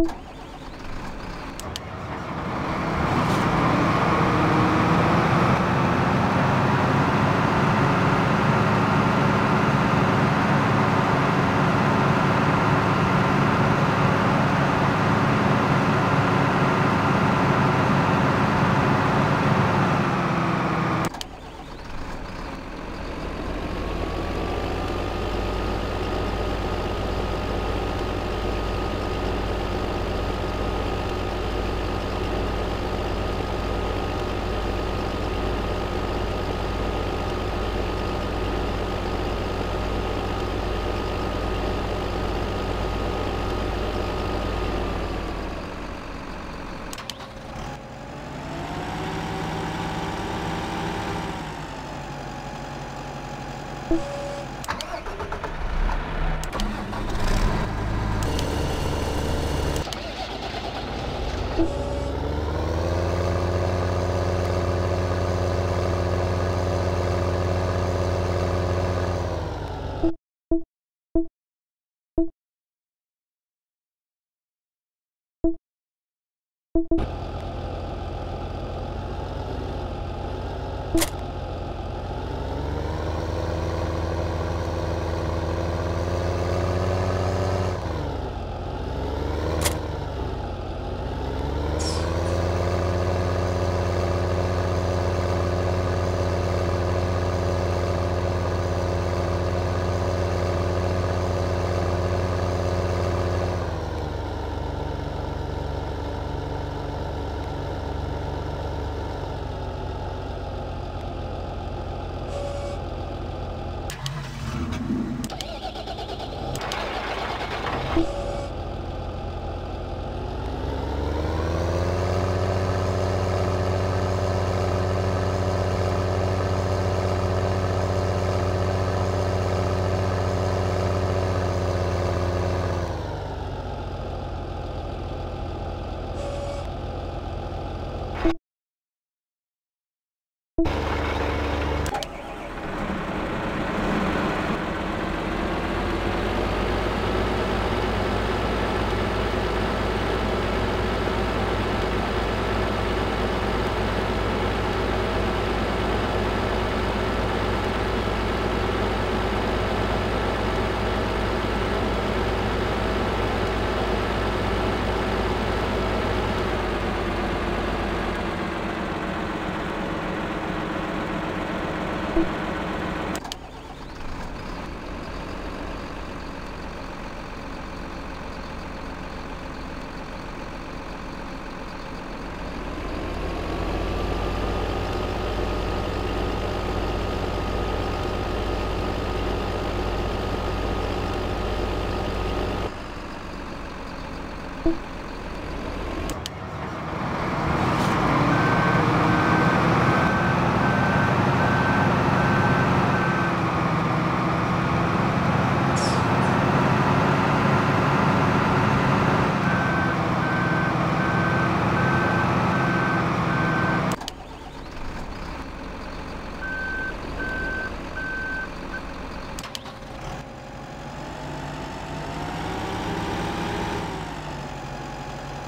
you.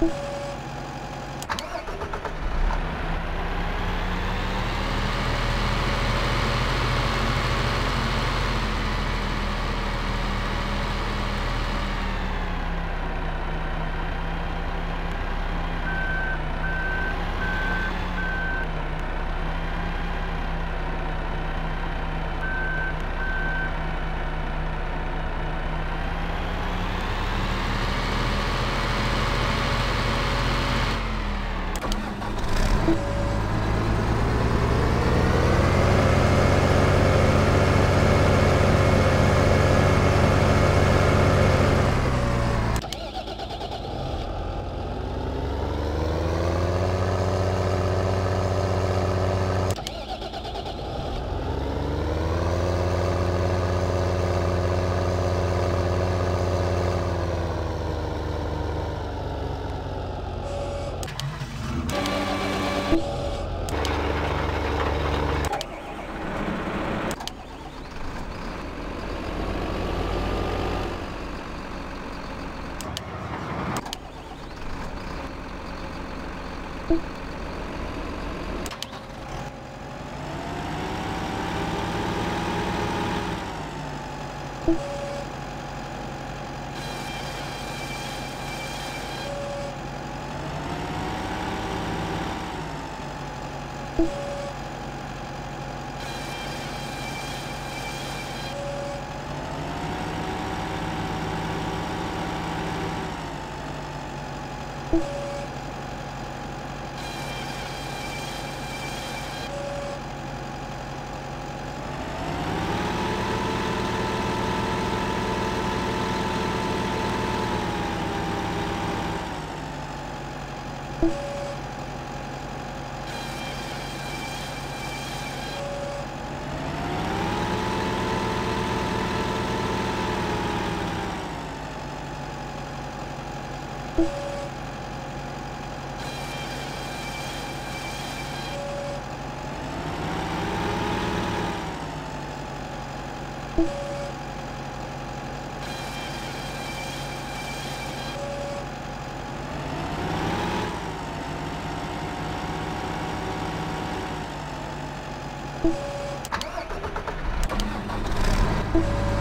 you you